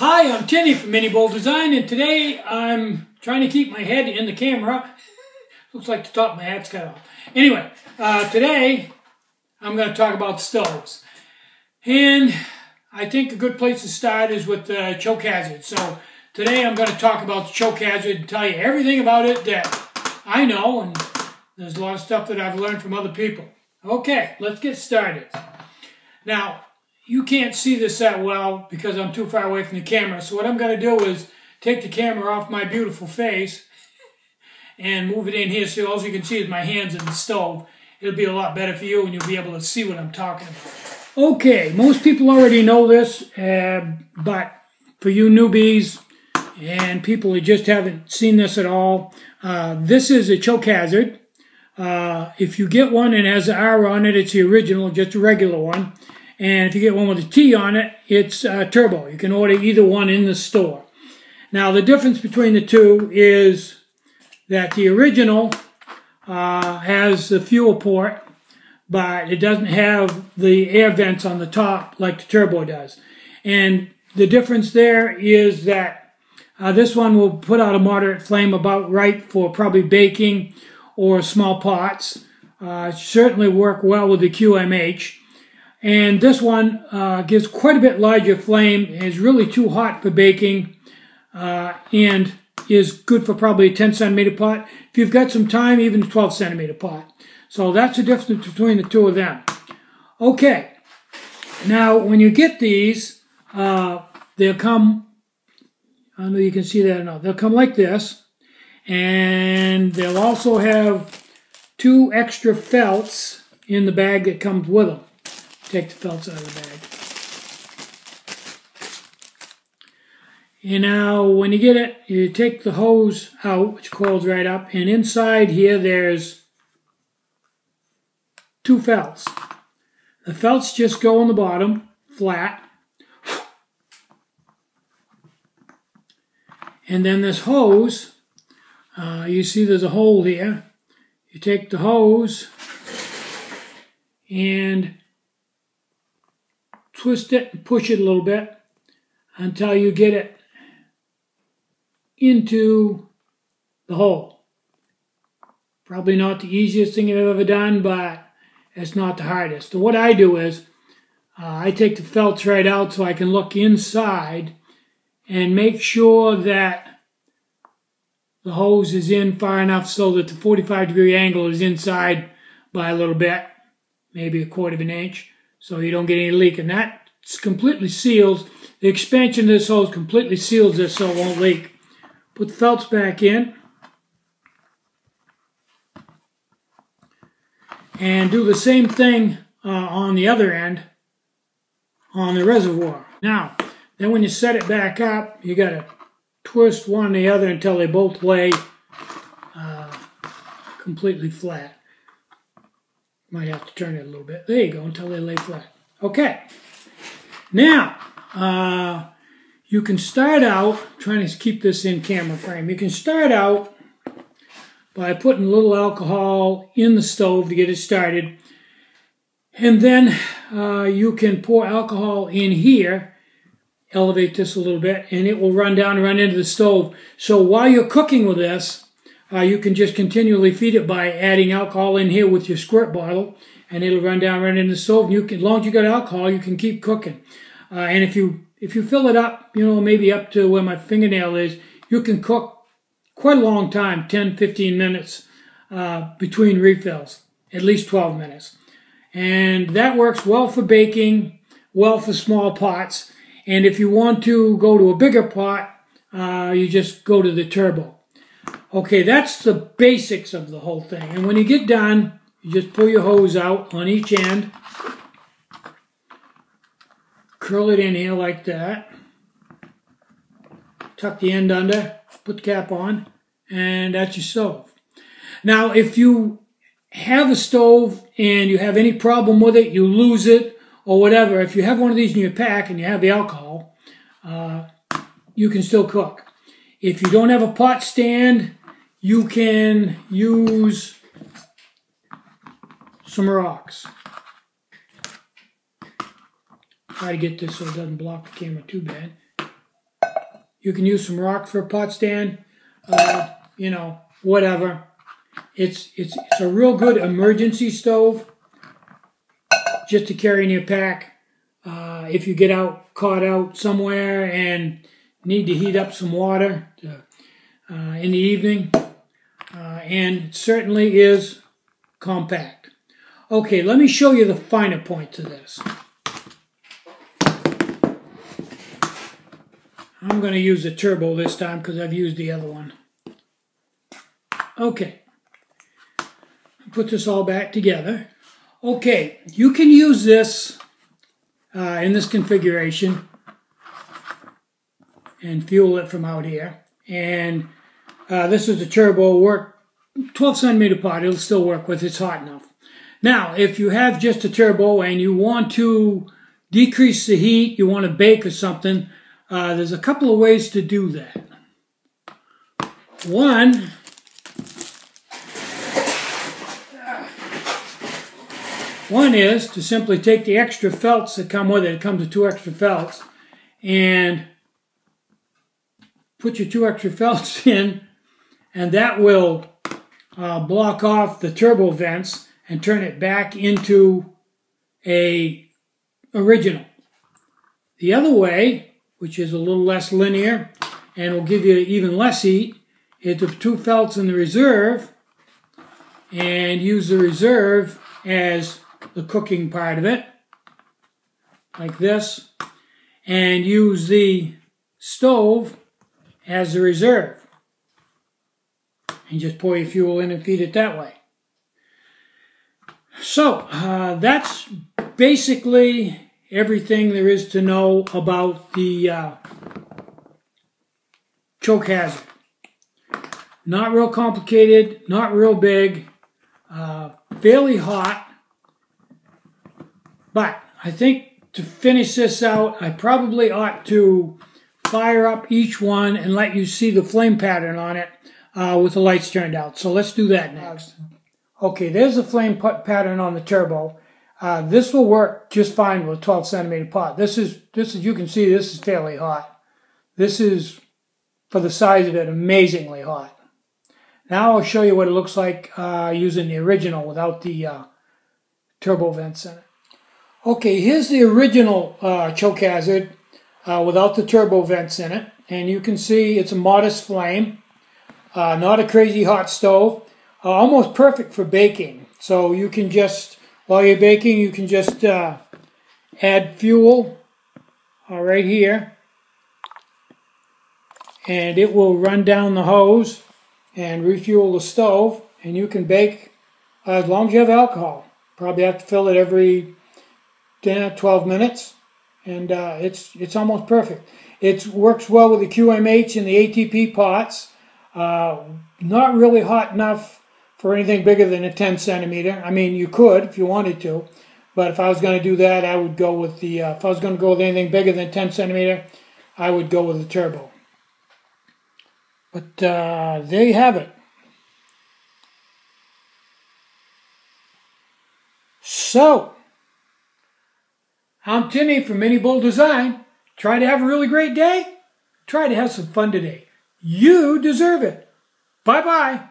Hi, I'm Tinny from Minibull Design, and today I'm trying to keep my head in the camera. Looks like the top of my hat's cut off. Anyway, uh, today I'm going to talk about stoves. And I think a good place to start is with the choke hazard. So today I'm going to talk about the choke hazard and tell you everything about it that I know, and there's a lot of stuff that I've learned from other people. Okay, let's get started. Now, you can't see this that well because I'm too far away from the camera. So what I'm going to do is take the camera off my beautiful face and move it in here so all you can see is my hands in the stove. It'll be a lot better for you and you'll be able to see what I'm talking about. Okay, most people already know this, uh, but for you newbies and people who just haven't seen this at all, uh, this is a choke hazard. Uh, if you get one and has an R on it, it's the original, just a regular one. And if you get one with a T on it, it's uh, turbo. You can order either one in the store. Now, the difference between the two is that the original uh, has the fuel port, but it doesn't have the air vents on the top like the turbo does. And the difference there is that uh, this one will put out a moderate flame about right for probably baking or small pots. Uh, certainly work well with the QMH. And this one uh, gives quite a bit larger flame, is really too hot for baking, uh, and is good for probably a 10 centimeter pot. If you've got some time, even a 12 centimeter pot. So that's the difference between the two of them. Okay, now when you get these, uh, they'll come, I don't know you can see that or not, they'll come like this, and they'll also have two extra felts in the bag that comes with them. Take the felts out of the bag. And now when you get it, you take the hose out, which coils right up, and inside here there's two felts. The felts just go on the bottom, flat. And then this hose, uh, you see there's a hole here. You take the hose and twist it and push it a little bit until you get it into the hole. Probably not the easiest thing I've ever done, but it's not the hardest. So what I do is uh, I take the felts right out so I can look inside and make sure that the hose is in far enough so that the 45 degree angle is inside by a little bit, maybe a quarter of an inch so you don't get any leak. And that's completely sealed. The expansion of this hose completely seals this so it won't leak. Put the felts back in. And do the same thing uh, on the other end on the reservoir. Now, then when you set it back up, you got to twist one and the other until they both lay uh, completely flat. Might have to turn it a little bit. There you go, until they lay flat. Okay. Now, uh, you can start out, trying to keep this in camera frame, you can start out by putting a little alcohol in the stove to get it started. And then uh, you can pour alcohol in here, elevate this a little bit, and it will run down and run into the stove. So while you're cooking with this, uh, you can just continually feed it by adding alcohol in here with your squirt bottle, and it'll run down right in the stove. And you can, as long as you got alcohol, you can keep cooking. Uh, and if you if you fill it up, you know, maybe up to where my fingernail is, you can cook quite a long time, 10, 15 minutes uh, between refills, at least 12 minutes. And that works well for baking, well for small pots. And if you want to go to a bigger pot, uh, you just go to the turbo. Okay, that's the basics of the whole thing. And when you get done, you just pull your hose out on each end. Curl it in here like that. Tuck the end under, put the cap on, and that's your stove. Now, if you have a stove and you have any problem with it, you lose it or whatever, if you have one of these in your pack and you have the alcohol, uh, you can still cook. If you don't have a pot stand, you can use some rocks. Try to get this so it doesn't block the camera too bad. You can use some rock for a pot stand, uh, you know, whatever. It's, it's, it's a real good emergency stove just to carry in your pack. Uh, if you get out, caught out somewhere and need to heat up some water to, uh, in the evening. Uh, and certainly is compact. Okay, let me show you the finer point to this. I'm going to use the turbo this time because I've used the other one. Okay. Put this all back together. Okay, you can use this uh, in this configuration and fuel it from out here. And uh, this is the turbo work 12 centimeter pot. It'll still work with it's hot enough. Now, if you have just a turbo and you want to decrease the heat, you want to bake or something, uh, there's a couple of ways to do that. One, one is to simply take the extra felts that come with it. It comes with two extra felts, and put your two extra felts in, and that will uh, block off the turbo vents and turn it back into a original. The other way which is a little less linear and will give you even less heat, hit the two felts in the reserve and use the reserve as the cooking part of it, like this, and use the stove as the reserve. And just pour your fuel in and feed it that way. So, uh, that's basically everything there is to know about the uh, choke hazard. Not real complicated, not real big, uh, fairly hot. But I think to finish this out, I probably ought to fire up each one and let you see the flame pattern on it uh, with the lights turned out. So let's do that next. Okay, there's the flame pattern on the turbo. Uh, this will work just fine with a 12 centimeter pot. This is, this is, you can see this is fairly hot. This is, for the size of it, amazingly hot. Now I'll show you what it looks like uh, using the original without the uh, turbo vents in it. Okay, here's the original uh, choke hazard uh, without the turbo vents in it. And you can see it's a modest flame, uh, not a crazy hot stove, almost perfect for baking. So you can just while you're baking, you can just uh, add fuel uh, right here. And it will run down the hose and refuel the stove. And you can bake uh, as long as you have alcohol. Probably have to fill it every 10 12 minutes. And uh, it's, it's almost perfect. It works well with the QMH and the ATP pots. Uh, not really hot enough for anything bigger than a 10 centimeter. I mean, you could if you wanted to, but if I was going to do that, I would go with the, uh, if I was going to go with anything bigger than 10 centimeter, I would go with the turbo. But uh, there you have it. So, I'm Tinny from Minibull Design. Try to have a really great day. Try to have some fun today. You deserve it. Bye bye.